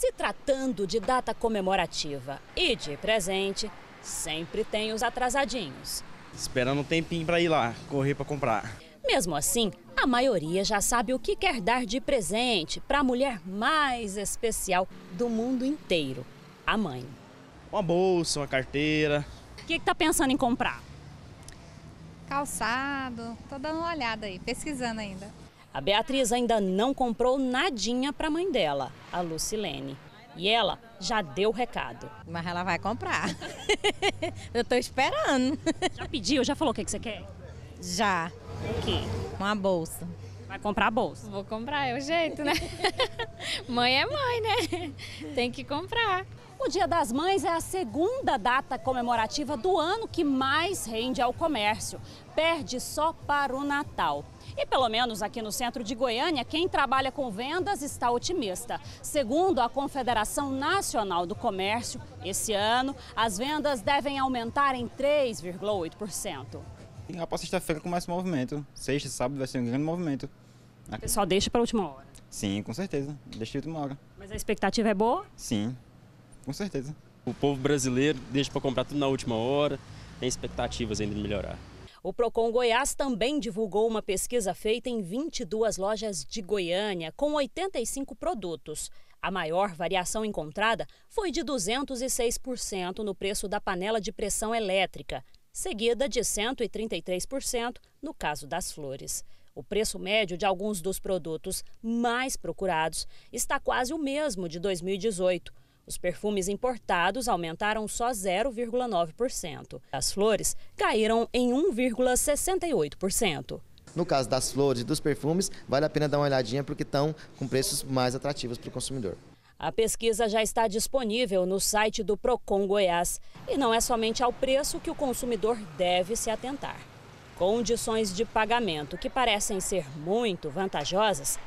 Se tratando de data comemorativa e de presente, sempre tem os atrasadinhos. Esperando um tempinho para ir lá, correr para comprar. Mesmo assim, a maioria já sabe o que quer dar de presente para a mulher mais especial do mundo inteiro, a mãe. Uma bolsa, uma carteira. O que está pensando em comprar? Calçado, tô dando uma olhada aí, pesquisando ainda. A Beatriz ainda não comprou nadinha para a mãe dela, a Lucilene. E ela já deu o recado. Mas ela vai comprar. Eu tô esperando. Já pediu? Já falou o que que você quer? Já. O quê? Uma bolsa. Vai comprar a bolsa. Vou comprar, é o jeito, né? mãe é mãe, né? Tem que comprar. O Dia das Mães é a segunda data comemorativa do ano que mais rende ao comércio. Perde só para o Natal. E pelo menos aqui no centro de Goiânia, quem trabalha com vendas está otimista. Segundo a Confederação Nacional do Comércio, esse ano as vendas devem aumentar em 3,8%. E após sexta-feira começa o movimento. Sexta, sábado vai ser um grande movimento. O pessoal deixa para a última hora. Sim, com certeza. Deixa a última hora. Mas a expectativa é boa? Sim, com certeza. O povo brasileiro deixa para comprar tudo na última hora, tem expectativas ainda de melhorar. O Procon Goiás também divulgou uma pesquisa feita em 22 lojas de Goiânia, com 85 produtos. A maior variação encontrada foi de 206% no preço da panela de pressão elétrica, seguida de 133% no caso das flores. O preço médio de alguns dos produtos mais procurados está quase o mesmo de 2018. Os perfumes importados aumentaram só 0,9%. As flores caíram em 1,68%. No caso das flores e dos perfumes, vale a pena dar uma olhadinha porque estão com preços mais atrativos para o consumidor. A pesquisa já está disponível no site do Procon Goiás e não é somente ao preço que o consumidor deve se atentar. Condições de pagamento que parecem ser muito vantajosas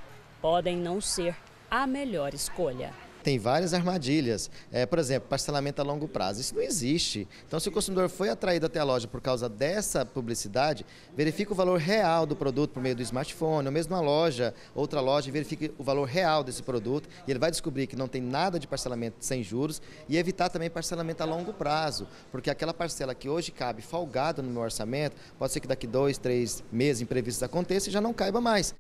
podem não ser a melhor escolha tem várias armadilhas. É, por exemplo, parcelamento a longo prazo. Isso não existe. Então, se o consumidor foi atraído até a loja por causa dessa publicidade, verifique o valor real do produto por meio do smartphone, ou mesmo na loja, outra loja, verifique o valor real desse produto e ele vai descobrir que não tem nada de parcelamento sem juros e evitar também parcelamento a longo prazo, porque aquela parcela que hoje cabe folgado no meu orçamento, pode ser que daqui dois, três meses imprevistos aconteça e já não caiba mais.